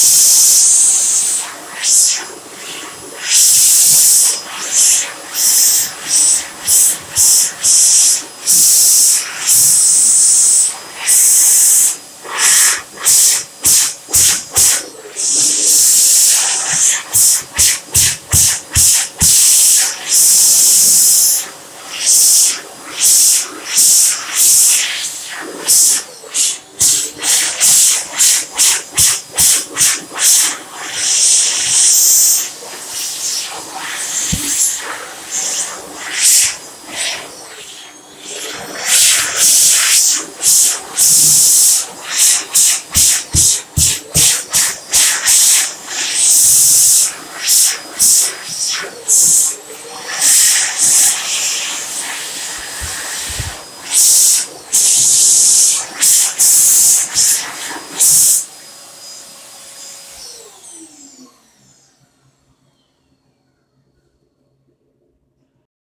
you Yes!